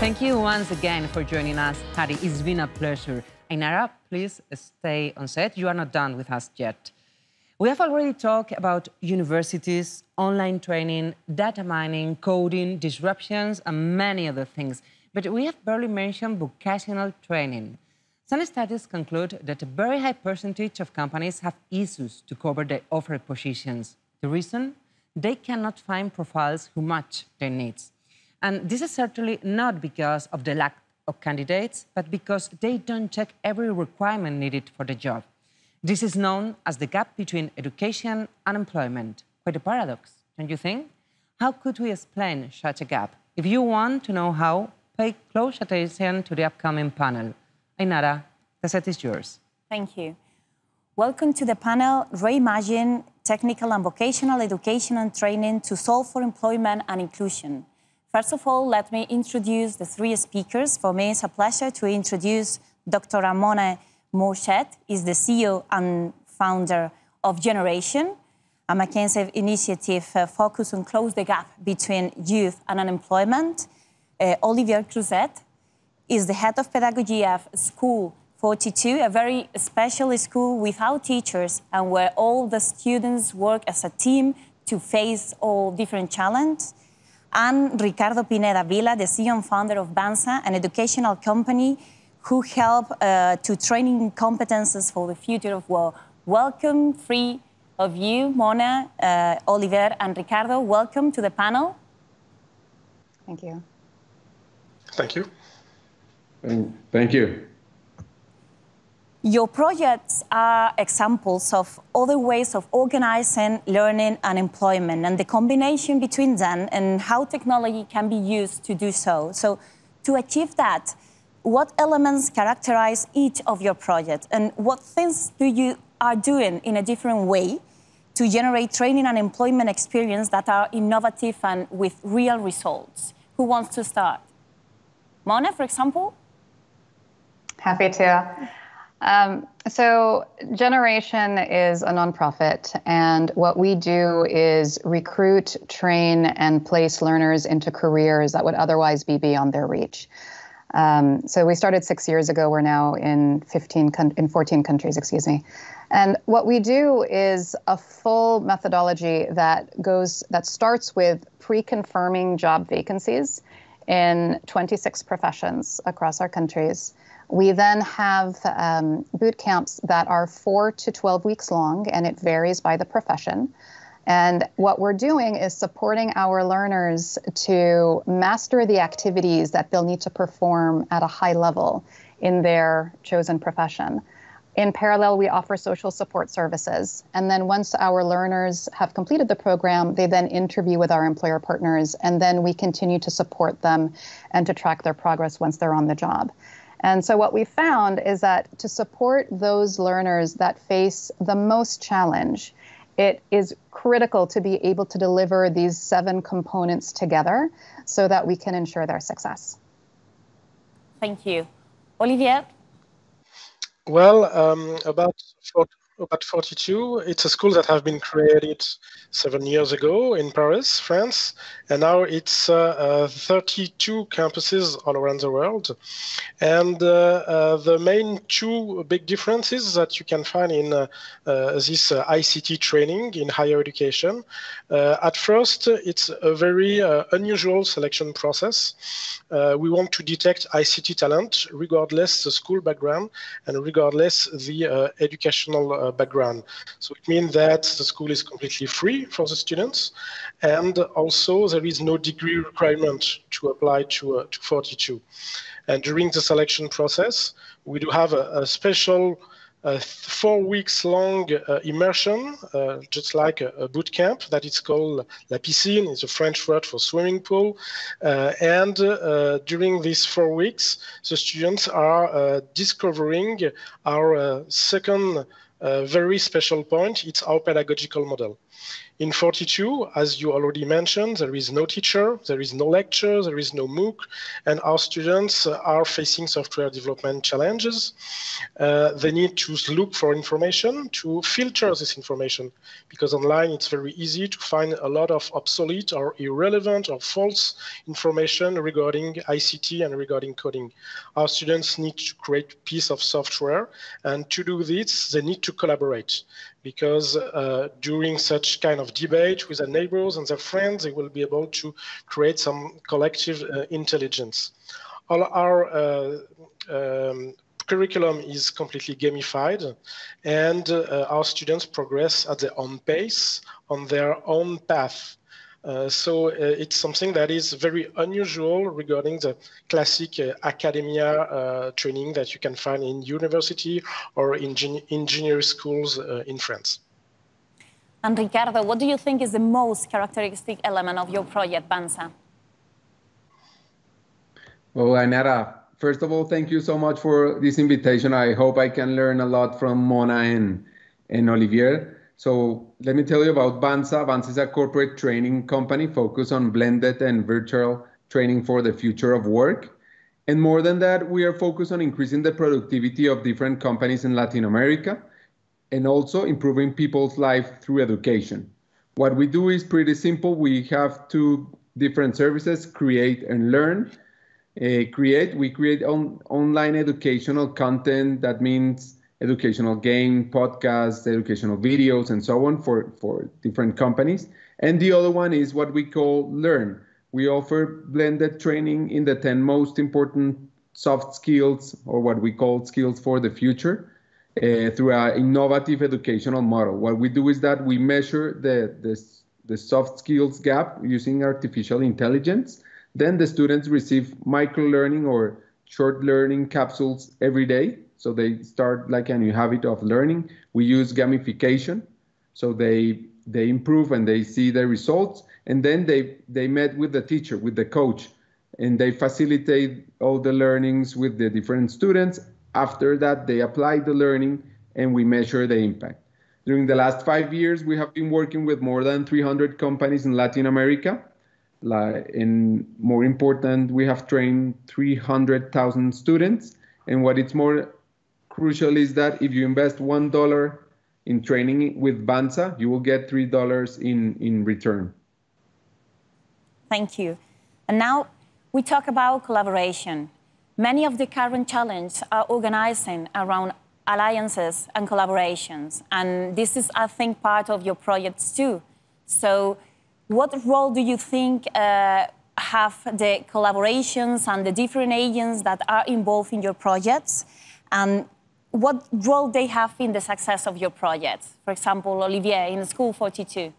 Thank you once again for joining us, Harry. It's been a pleasure. Ainara, please stay on set. You are not done with us yet. We have already talked about universities, online training, data mining, coding, disruptions, and many other things. But we have barely mentioned vocational training. Some studies conclude that a very high percentage of companies have issues to cover their offered positions. The reason? They cannot find profiles who match their needs. And this is certainly not because of the lack of candidates, but because they don't check every requirement needed for the job. This is known as the gap between education and employment. Quite a paradox, don't you think? How could we explain such a gap? If you want to know how, pay close attention to the upcoming panel. Ainara, the set is yours. Thank you. Welcome to the panel Reimagine Technical and Vocational Education and Training to Solve for Employment and Inclusion. First of all, let me introduce the three speakers. For me, it's a pleasure to introduce Dr. Ramona Mourshed, is the CEO and founder of Generation, a McKinsey initiative uh, focused on close the gap between youth and unemployment. Uh, Olivier Crouzet is the head of pedagogy of School 42, a very special school without teachers and where all the students work as a team to face all different challenges and Ricardo Pineda Vila, the CEO and founder of Bansa, an educational company who help uh, to training competences for the future of work. Welcome, three of you, Mona, uh, Oliver, and Ricardo. Welcome to the panel. Thank you. Thank you. Thank you. Your projects are examples of other ways of organizing learning and employment and the combination between them and how technology can be used to do so. So, to achieve that, what elements characterize each of your projects and what things do you are doing in a different way to generate training and employment experience that are innovative and with real results? Who wants to start? Mona, for example? Happy to. Um, so, Generation is a nonprofit, and what we do is recruit, train, and place learners into careers that would otherwise be beyond their reach. Um, so, we started six years ago. We're now in 15 in 14 countries, excuse me. And what we do is a full methodology that goes that starts with pre-confirming job vacancies in 26 professions across our countries. We then have um, boot camps that are four to 12 weeks long, and it varies by the profession. And what we're doing is supporting our learners to master the activities that they'll need to perform at a high level in their chosen profession. In parallel, we offer social support services. And then once our learners have completed the program, they then interview with our employer partners, and then we continue to support them and to track their progress once they're on the job. And so, what we found is that to support those learners that face the most challenge, it is critical to be able to deliver these seven components together so that we can ensure their success. Thank you. Olivier? Well, um, about about 42. It's a school that have been created seven years ago in Paris, France, and now it's uh, uh, 32 campuses all around the world. And uh, uh the main two big differences that you can find in uh, uh, this ICT training in higher education. at first, it's a very unusual selection process. we want to detect ICT talent regardless the school background and regardless the educational background. So it means that the school is completely free for the students, and also there is no degree requirement to apply to, uh, to 42. And during the selection process, we do have a, a special uh, four weeks long uh, immersion, uh, just like a, a, boot camp that is called La Piscine, it's a French word for swimming pool. Uh, and uh, during these four weeks, the students are discovering our second very special point, it's our pedagogical model. In 42, as you already mentioned, there is no teacher, there is no lecture, there is no MOOC, and our students are facing software development challenges. Uh, they need to look for information, to filter this information, because online it's very easy to find a lot of obsolete or irrelevant or false information regarding ICT and regarding coding. Our students need to create a piece of software, and to do this, they need to collaborate because uh, during such kind of debate with their neighbors and their friends, they will be able to create some collective uh, intelligence. All our uh, um, curriculum is completely gamified and uh, our students progress at their own pace on their own path so uh, it's something that is very unusual regarding the classic uh, academia uh, training that you can find in university or in engineering schools uh, in France. And Ricardo, what do you think is the most characteristic element of your project, Bansa? Well, Ainara, first of all, thank you so much for this invitation. I hope I can learn a lot from Mona and, and Olivier. So let me tell you about Bansa. Bansa is a corporate training company focused on blended and virtual training for the future of work. And more than that, we are focused on increasing the productivity of different companies in Latin America and also improving people's life through education. What we do is pretty simple. We have two different services, create and learn. Uh, create, we create on, online educational content. That means educational game, podcasts, educational videos, and so on for, for different companies. And the other one is what we call Learn. We offer blended training in the 10 most important soft skills, or what we call skills for the future, uh, through our innovative educational model. What we do is that we measure the, the, the soft skills gap using artificial intelligence. Then the students receive micro learning or short learning capsules every day so they start like a new habit of learning. We use gamification, so they they improve and they see the results, and then they they met with the teacher, with the coach, and they facilitate all the learnings with the different students. After that, they apply the learning, and we measure the impact. During the last five years, we have been working with more than 300 companies in Latin America. In more important, we have trained 300,000 students. And what is more crucial is that if you invest one dollar in training with Banza, you will get three dollars in, in return. Thank you. And now we talk about collaboration. Many of the current challenges are organizing around alliances and collaborations. And this is, I think, part of your projects too. So what role do you think uh, have the collaborations and the different agents that are involved in your projects? And what role they have in the success of your projects? For example, Olivier in School 42.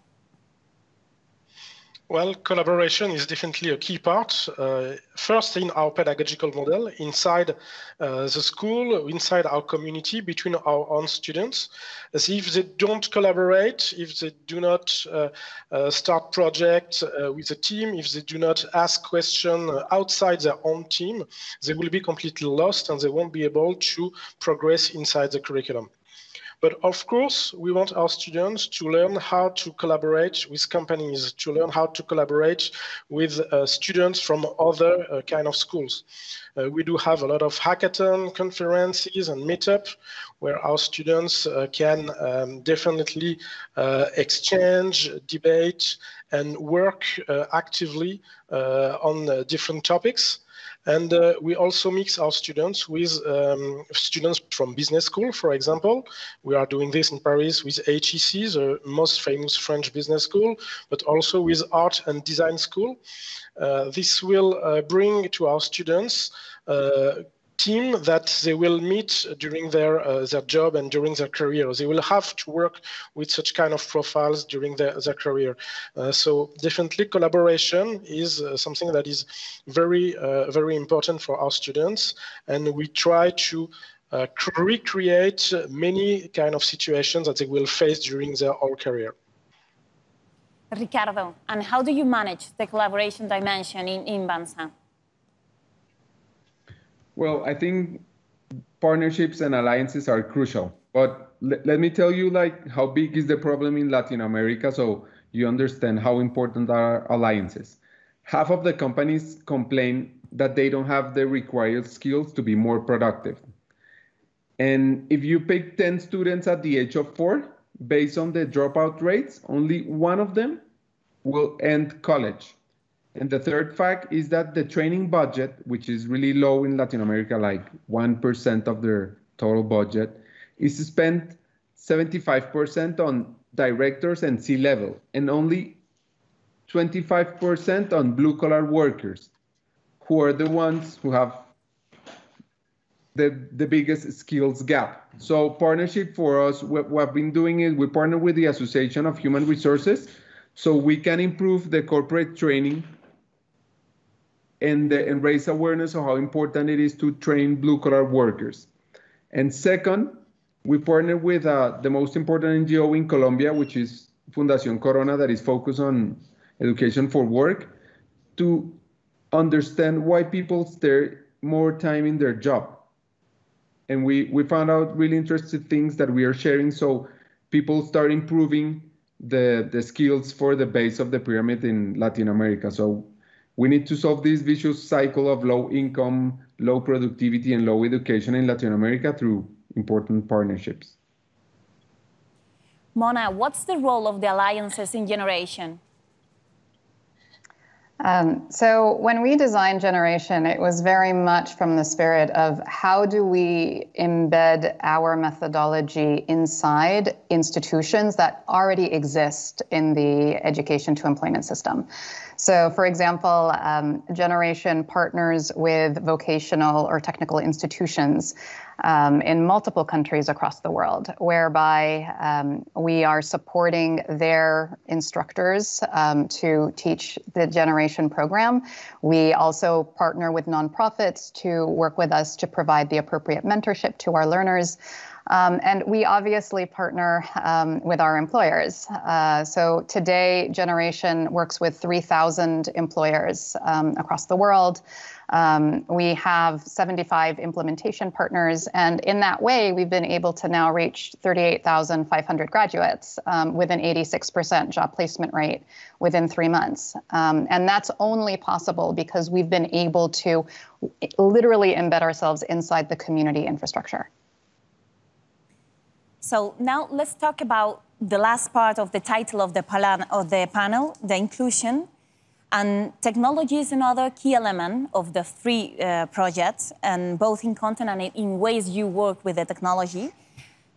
Well, collaboration is definitely a key part. Uh, first, in our pedagogical model, inside uh, the school, inside our community, between our own students. As if they don't collaborate, if they do not uh, uh start projects uh, with a team, if they do not ask questions outside their own team, they will be completely lost and they won't be able to progress inside the curriculum. But of course, we want our students to learn how to collaborate with companies, to learn how to collaborate with uh, students from other uh, kind of schools. Uh, we do have a lot of hackathon conferences and meetup where our students uh, can um, definitely uh, exchange, debate, and work uh, actively on different topics. And uh, we also mix our students with um, students from business school, for example. We are doing this in Paris with HEC, the most famous French business school, but also with art and design school. Uh, this will uh, bring to our students uh, team that they will meet during their uh, their job and during their career. They will have to work with such kind of profiles during their, their career. Uh, so definitely collaboration is uh, something that is very uh, very important for our students, and we try to uh, recreate many kind of situations that they will face during their whole career. Ricardo, and how do you manage the collaboration dimension in, in Bansa? Well, I think partnerships and alliances are crucial. But let me tell you like how big is the problem in Latin America so you understand how important are alliances. Half of the companies complain that they don't have the required skills to be more productive. And if you pick 10 students at the age of four, based on the dropout rates, only one of them will end college. And the third fact is that the training budget, which is really low in Latin America, like 1% of their total budget, is spent 75% on directors and C level, and only 25% on blue collar workers, who are the ones who have the, the biggest skills gap. So partnership for us, what we've been doing is we partner with the Association of Human Resources so we can improve the corporate training and, and raise awareness of how important it is to train blue collar workers. And second, we partner with uh, the most important NGO in Colombia, which is Fundación Corona, that is focused on education for work, to understand why people stay more time in their job. And we, we found out really interesting things that we are sharing. So people start improving the, the skills for the base of the pyramid in Latin America. So we need to solve this vicious cycle of low income, low productivity, and low education in Latin America through important partnerships. Mona, what's the role of the alliances in generation? Um, so when we designed Generation, it was very much from the spirit of how do we embed our methodology inside institutions that already exist in the education to employment system. So, for example, um, Generation partners with vocational or technical institutions um, in multiple countries across the world, whereby um, we are supporting their instructors um, to teach the Generation program. We also partner with nonprofits to work with us to provide the appropriate mentorship to our learners. Um, and we obviously partner um, with our employers. Uh, so today, Generation works with 3,000 employers um, across the world. Um, we have 75 implementation partners, and in that way, we've been able to now reach 38,500 graduates um, with an 86% job placement rate within three months. Um, and that's only possible because we've been able to literally embed ourselves inside the community infrastructure. So now let's talk about the last part of the title of the, of the panel, the inclusion. And technology is another key element of the three uh, projects, and both in content and in ways you work with the technology.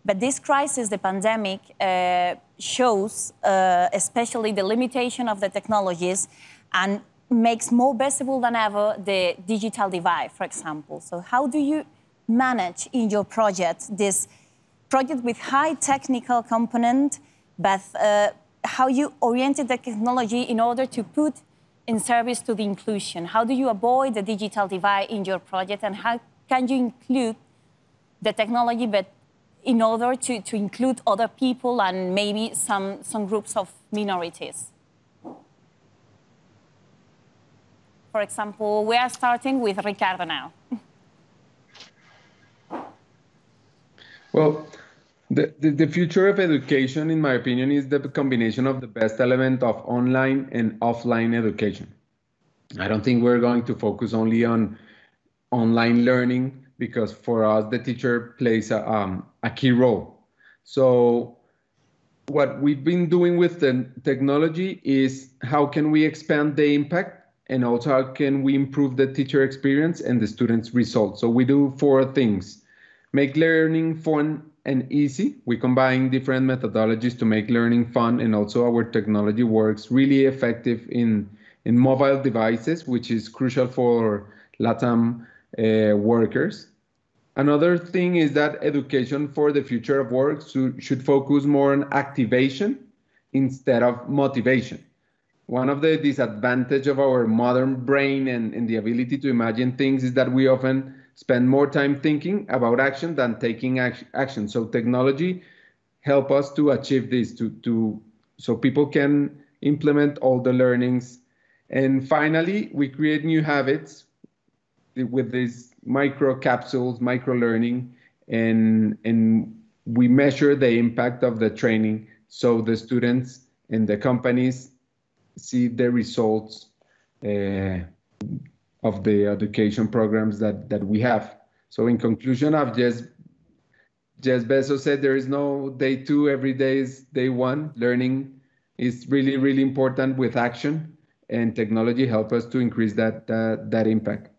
But this crisis, the pandemic, uh, shows uh, especially the limitation of the technologies and makes more visible than ever the digital divide, for example. So how do you manage in your project this project with high technical component, but uh, how you oriented the technology in order to put in service to the inclusion? How do you avoid the digital divide in your project and how can you include the technology but in order to, to include other people and maybe some, some groups of minorities? For example, we are starting with Ricardo now. Well, the, the, future of education, in my opinion, is the combination of the best element of online and offline education. I don't think we're going to focus only on online learning because for us, the teacher plays a, um, a key role. So what we've been doing with the technology is how can we expand the impact and also how can we improve the teacher experience and the students' results. So we do four things. Make learning fun and easy. We combine different methodologies to make learning fun, and also our technology works really effective in in mobile devices, which is crucial for LATAM uh, workers. Another thing is that education for the future of work should, should focus more on activation instead of motivation. One of the disadvantage of our modern brain and, and the ability to imagine things is that we often spend more time thinking about action than taking action. So technology help us to achieve this, to, to so people can implement all the learnings. And finally, we create new habits with these micro capsules, micro learning, and and we measure the impact of the training so the students and the companies see the results uh, of the education programs that, that we have. So in conclusion, I've just Jeff Bezos said there is no day two, every day is day one. Learning is really, really important with action and technology help us to increase that, uh, that impact.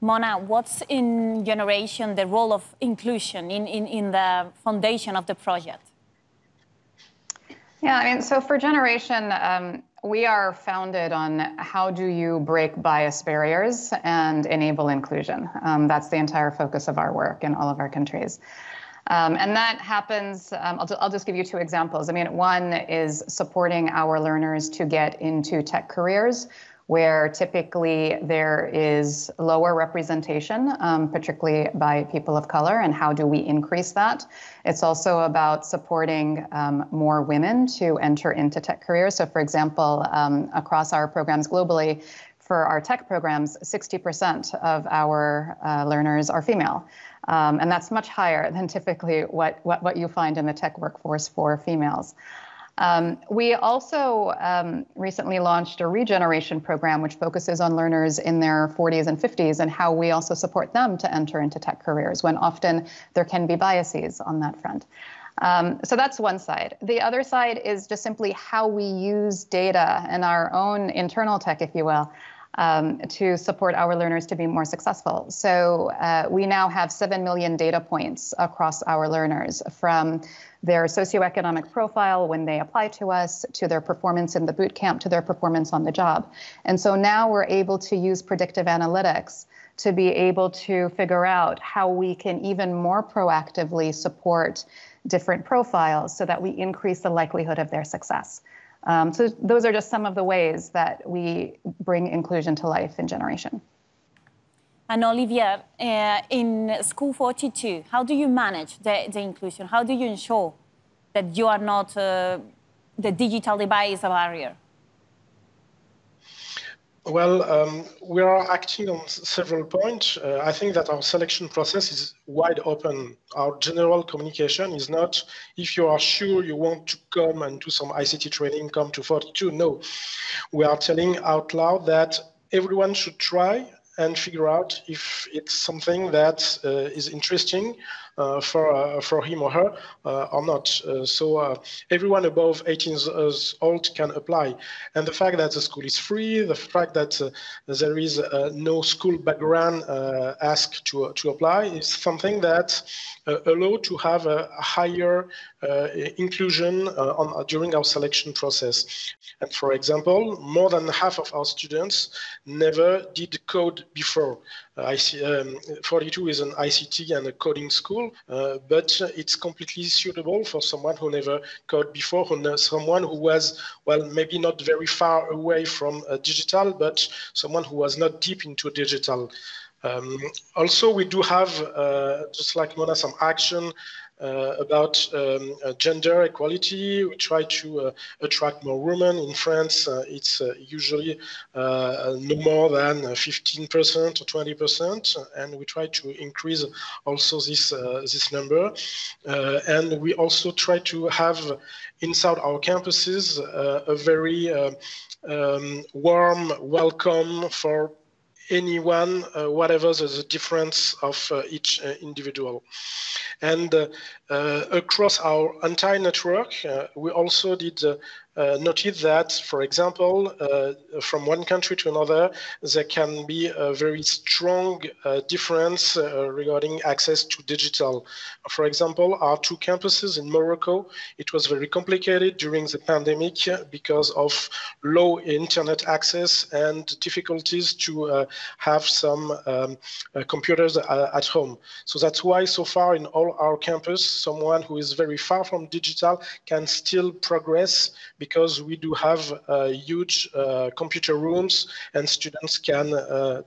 Mona, what's in generation the role of inclusion in, in, in the foundation of the project? Yeah, I mean, so for Generation, um, we are founded on how do you break bias barriers and enable inclusion. Um, that's the entire focus of our work in all of our countries. Um, and that happens, um, I'll, I'll, just give you two examples. I mean, one is supporting our learners to get into tech careers where typically there is lower representation, um, particularly by people of color, and how do we increase that? It's also about supporting um, more women to enter into tech careers. So, for example, um, across our programs globally, for our tech programs, 60% of our uh, learners are female. Um, and that's much higher than typically what, what, what you find in the tech workforce for females. Um, we also um, recently launched a regeneration program which focuses on learners in their 40s and 50s and how we also support them to enter into tech careers when often there can be biases on that front. Um, so that's one side. The other side is just simply how we use data and our own internal tech, if you will, um, to support our learners to be more successful. So uh, we now have 7 million data points across our learners from their socioeconomic profile when they apply to us, to their performance in the boot camp, to their performance on the job. And so now we're able to use predictive analytics to be able to figure out how we can even more proactively support different profiles so that we increase the likelihood of their success. Um, so those are just some of the ways that we bring inclusion to life in Generation. And Olivier, uh, in School 42, how do you manage the, the inclusion? How do you ensure that you are not, uh, the digital divide is a barrier? Well, um, we are acting on several points. Uh, I think that our selection process is wide open. Our general communication is not if you are sure you want to come and do some ICT training, come to 42. No, we are telling out loud that everyone should try and figure out if it's something that uh, is interesting Uh, for uh, for him or her uh, or not. Uh, so uh, everyone above 18 years old can apply, and the fact that the school is free, the fact that there is no school background asked to to apply is something that allow to have a higher inclusion on during our selection process. And for example, more than half of our students never did code before. Uh, IC, um, 42 is an ICT and a coding school, uh, but it's completely suitable for someone who never coded before, who someone who was, well, maybe not very far away from uh, digital, but someone who was not deep into digital. Um, also, we do have, uh, just like Mona, some action about um, uh, gender equality. We try to uh, attract more women. In France, it's usually no more than 15% or 20%, and we try to increase also this this number. and we also try to have inside our campuses a very um, warm welcome for anyone, uh, whatever the, the, difference of uh, each uh, individual. And across our entire network, we also did uh, noted that, for example, uh, from one country to another, there can be a very strong uh, difference uh, regarding access to digital. For example, our two campuses in Morocco, it was very complicated during the pandemic because of low internet access and difficulties to uh, have some um, uh, computers at home. So that's why so far in all our campus, someone who is very far from digital can still progress because we do have huge computer rooms and students can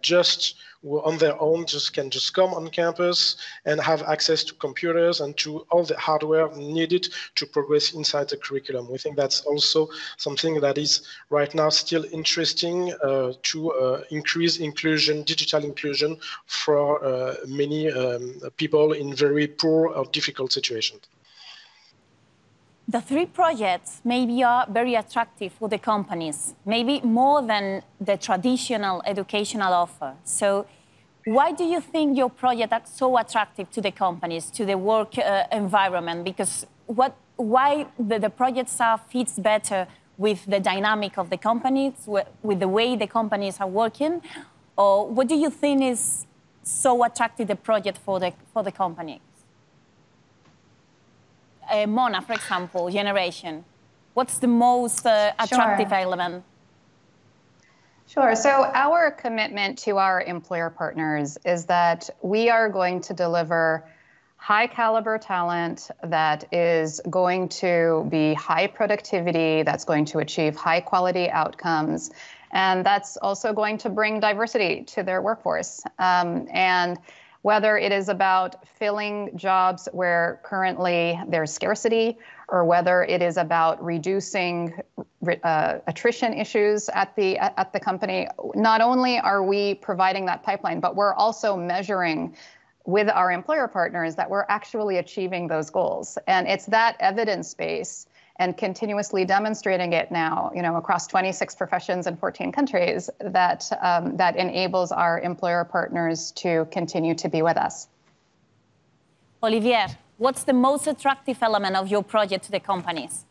just on their own just can just come on campus and have access to computers and to all the hardware needed to progress inside the curriculum. We think that's also something that is right now still interesting uh, to uh, increase inclusion, digital inclusion for uh, many um, people in very poor or difficult situations. The three projects maybe are very attractive for the companies, maybe more than the traditional educational offer. So why do you think your project is so attractive to the companies, to the work uh, environment? Because what, why the, the projects are fits better with the dynamic of the companies, with the way the companies are working? Or what do you think is so attractive the project for the, for the company? Uh, Mona, for example, generation? What's the most uh, attractive sure. element? Sure. So, our commitment to our employer partners is that we are going to deliver high caliber talent that is going to be high productivity, that's going to achieve high quality outcomes, and that's also going to bring diversity to their workforce. Um, and whether it is about filling jobs where currently there's scarcity, or whether it is about reducing uh, attrition issues at the at the company. Not only are we providing that pipeline, but we're also measuring with our employer partners that we're actually achieving those goals. And it's that evidence base and continuously demonstrating it now, you know, across 26 professions in 14 countries, that um, that enables our employer partners to continue to be with us. Olivier, what's the most attractive element of your project to the companies?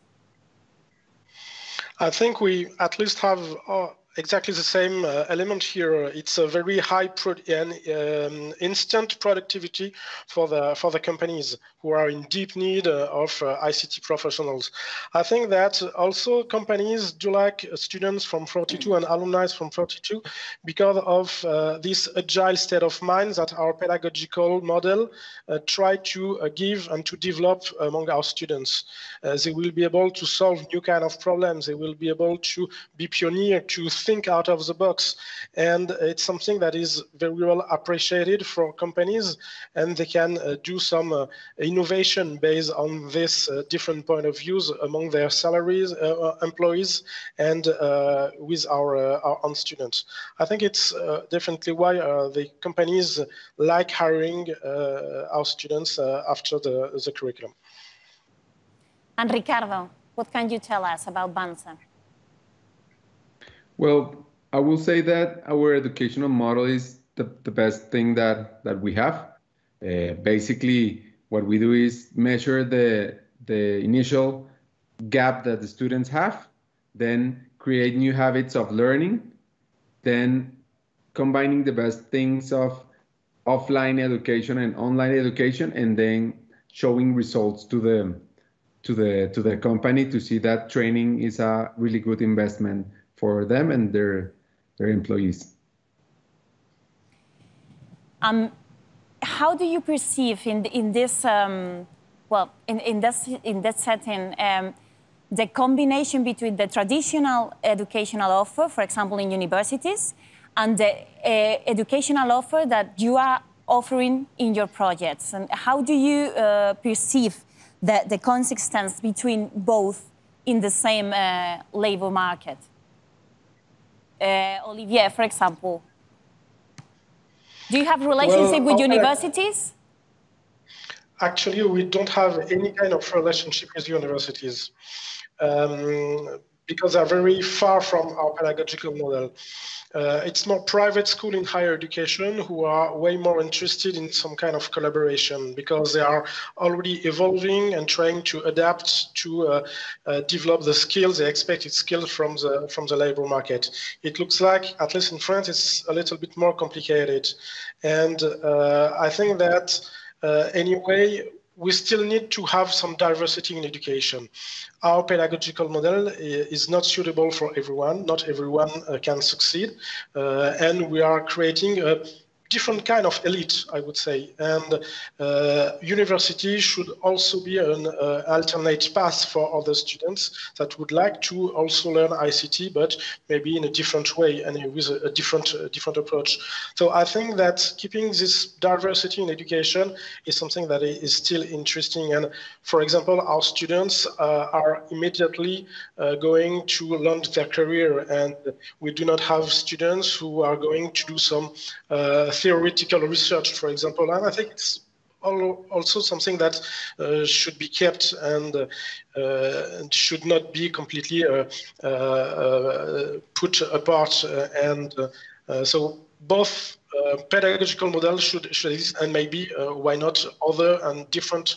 I think we at least have uh, exactly the same uh, element here. It's a very high pro- and um, instant productivity for the for the companies who are in deep need uh, of uh, ICT professionals. I think that also companies do like students from 42 and alumni from 42 because of uh, this agile state of mind that our pedagogical model uh, try to uh, give and to develop among our students. they will be able to solve new kind of problems. They will be able to be pioneer to think out of the box. And it's something that is very well appreciated for companies, and they can uh, do some uh, innovation based on this uh, different point of views among their salaries, uh, uh, employees, and with our, our own students. I think it's definitely why the companies like hiring our students after the, the curriculum. And Ricardo, what can you tell us about Banza? Well, I will say that our educational model is the, the best thing that, that we have. Uh, basically, what we do is measure the, the initial gap that the students have, then create new habits of learning, then combining the best things of offline education and online education, and then showing results to the to the to the company to see that training is a really good investment for them and their their employees. Um, how do you perceive in in this um, well in in this in that setting um, the combination between the traditional educational offer, for example, in universities, and the uh, educational offer that you are offering in your projects, and how do you uh, perceive the, the consistency between both in the same uh, labor market? Uh, Olivier, for example? Do you have relationship well, with universities? Actually, we don't have any kind of relationship with universities um, because they're very far from our pedagogical model. Uh, it's more private school in higher education who are way more interested in some kind of collaboration because they are already evolving and trying to adapt to uh, uh, develop the skills, the expected skills from the from the labor market. It looks like, at least in France, it's a little bit more complicated, and uh, I think that uh, anyway we still need to have some diversity in education. Our pedagogical model is not suitable for everyone. Not everyone uh, can succeed. Uh, and we are creating a different kind of elite, I would say. And uh, university should also be an uh, alternate path for other students that would like to also learn ICT, but maybe in a different way and with a, a different different approach. So I think that keeping this diversity in education is something that is still interesting. And for example, our students uh, are immediately uh, going to launch their career, and we do not have students who are going to do some uh, theoretical research, for example. And I think it's also something that uh, should be kept and uh, should not be completely uh, uh put apart. Uh, and uh, so both pedagogical models should, should exist, and maybe why not other and different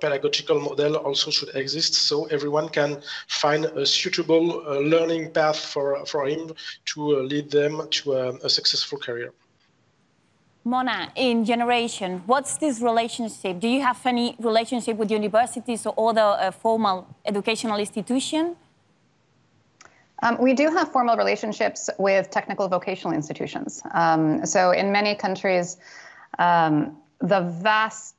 pedagogical model also should exist, so everyone can find a suitable learning path for for him to lead them to a, a successful career. Mona, in Generation, what's this relationship? Do you have any relationship with universities or other uh, formal educational institution? Um, we do have formal relationships with technical vocational institutions. Um, so in many countries, um, the vast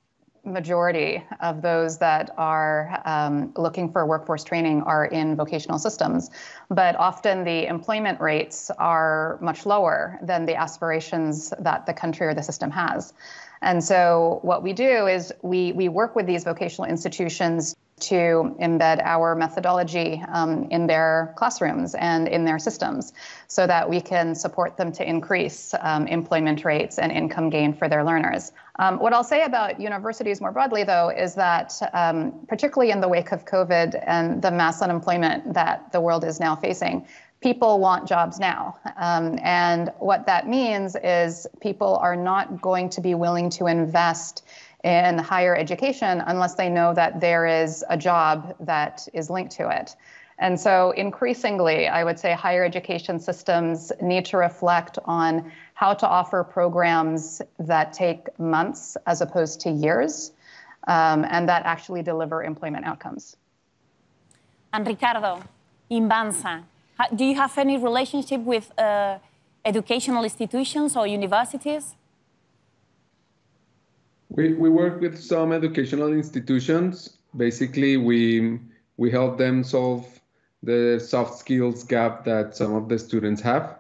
majority of those that are um, looking for workforce training are in vocational systems, but often the employment rates are much lower than the aspirations that the country or the system has. And so what we do is we, we work with these vocational institutions to embed our methodology um, in their classrooms and in their systems so that we can support them to increase um, employment rates and income gain for their learners. Um, what I'll say about universities more broadly, though, is that um, particularly in the wake of COVID and the mass unemployment that the world is now facing, people want jobs now. Um, and what that means is people are not going to be willing to invest in higher education unless they know that there is a job that is linked to it. And so, increasingly, I would say higher education systems need to reflect on how to offer programs that take months as opposed to years um, and that actually deliver employment outcomes. And Ricardo, in Banza, do you have any relationship with uh, educational institutions or universities? We, we work with some educational institutions. Basically, we, we help them solve the soft skills gap that some of the students have.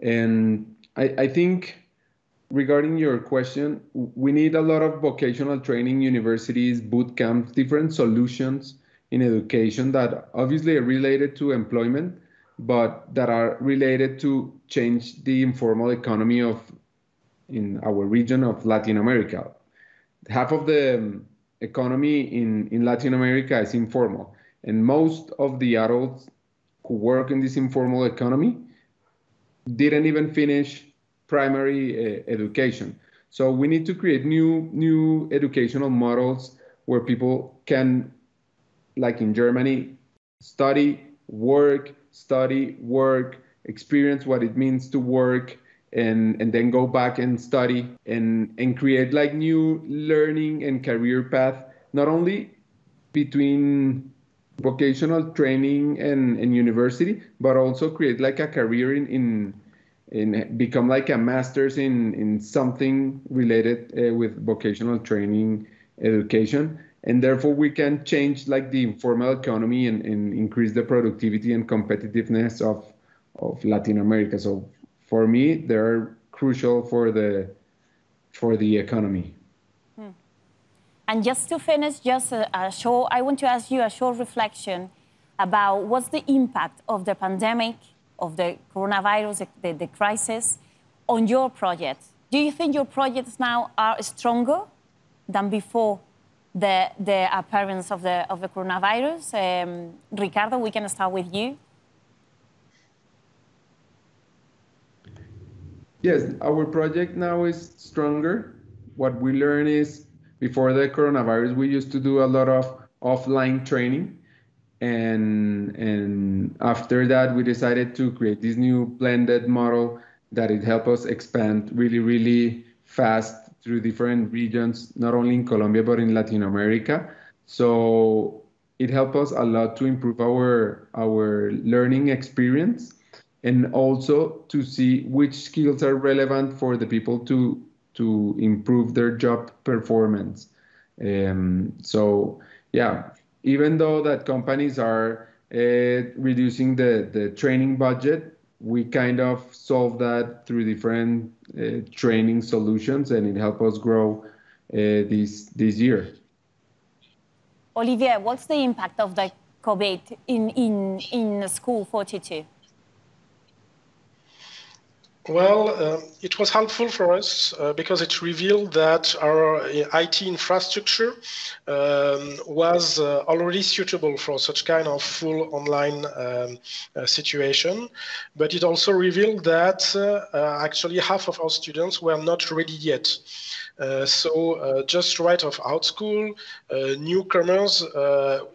And I, I think regarding your question, we need a lot of vocational training, universities, boot camps, different solutions in education that obviously are related to employment, but that are related to change the informal economy of in our region of Latin America half of the um, economy in, in Latin America is informal. And most of the adults who work in this informal economy didn't even finish primary uh, education. So we need to create new new educational models where people can, like in Germany, study, work, study, work, experience what it means to work, and and then go back and study and and create like new learning and career path not only between vocational training and, and university but also create like a career in in, in become like a master's in in something related uh, with vocational training education. And therefore we can change like the informal economy and, and increase the productivity and competitiveness of of latin america. So for me, they're crucial for the for the economy. Hmm. And just to finish, just a, a short, I want to ask you a short reflection about what's the impact of the pandemic, of the coronavirus, the, the crisis, on your project. Do you think your projects now are stronger than before the, the appearance of the, of the coronavirus? Um, Ricardo, we can start with you. Yes, our project now is stronger. What we learn is before the coronavirus, we used to do a lot of offline training. And, and after that, we decided to create this new blended model that it helped us expand really, really fast through different regions, not only in Colombia, but in Latin America. So it helped us a lot to improve our, our learning experience and also to see which skills are relevant for the people to to improve their job performance. Um, so yeah, even though that companies are uh, reducing the, the training budget, we kind of solve that through different uh, training solutions and it helped us grow uh, this, this year. Olivier, what's the impact of the COVID in, in, in School 42? Well, uh, it was helpful for us uh, because it revealed that our uh, IT infrastructure um, was uh, already suitable for such kind of full online um, uh, situation. But it also revealed that uh, actually half of our students were not ready yet. Uh, so uh, just right off out school, uh, newcomers,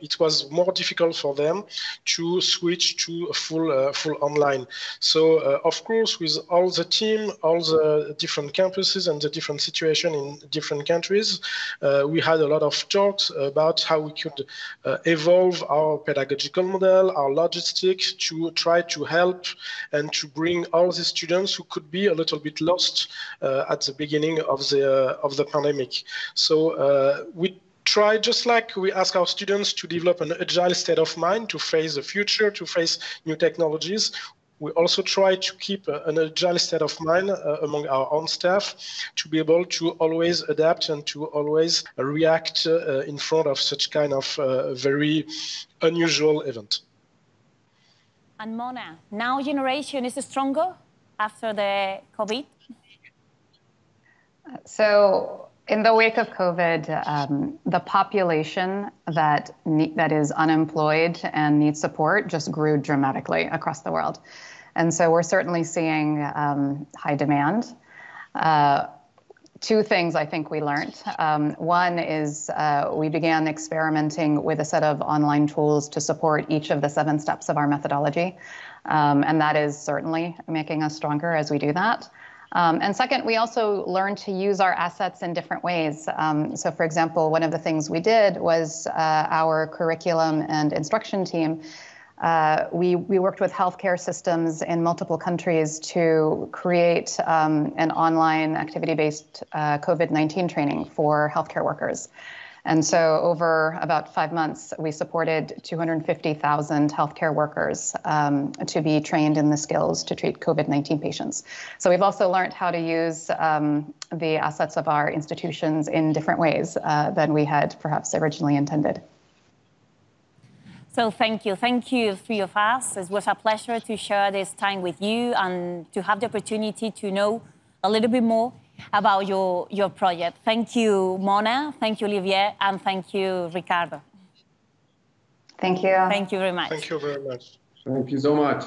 it was more difficult for them to switch to a full full online. So of course, with all the team, all the different campuses and the different situation in different countries, we had a lot of talks about how we could evolve our pedagogical model, our logistics to try to help and to bring all the students who could be a little bit lost uh, at the beginning of the of the pandemic. So uh, we try just like we ask our students to develop an agile state of mind to face the future, to face new technologies. We also try to keep an agile state of mind uh, among our own staff to be able to always adapt and to always react uh, in front of such kind of uh, very unusual event. And Mona, now generation is stronger after the COVID? So, in the wake of COVID, um, the population that ne- that is unemployed and needs support just grew dramatically across the world, and so we're certainly seeing um, high demand. Uh, two things I think we learned. Um, one is uh, we began experimenting with a set of online tools to support each of the seven steps of our methodology, um, and that is certainly making us stronger as we do that. Um, and second, we also learned to use our assets in different ways. Um, so, for example, one of the things we did was uh, our curriculum and instruction team. Uh, we, we worked with healthcare systems in multiple countries to create um, an online activity based uh, COVID 19 training for healthcare workers. And so, over about five months, we supported 250,000 healthcare workers um, to be trained in the skills to treat COVID 19 patients. So, we've also learned how to use um, the assets of our institutions in different ways uh, than we had perhaps originally intended. So, thank you. Thank you, three of us. It was a pleasure to share this time with you and to have the opportunity to know a little bit more about your, your project. Thank you, Mona. Thank you, Olivier. And thank you, Ricardo. Thank you. Thank you very much. Thank you very much. Thank you so much.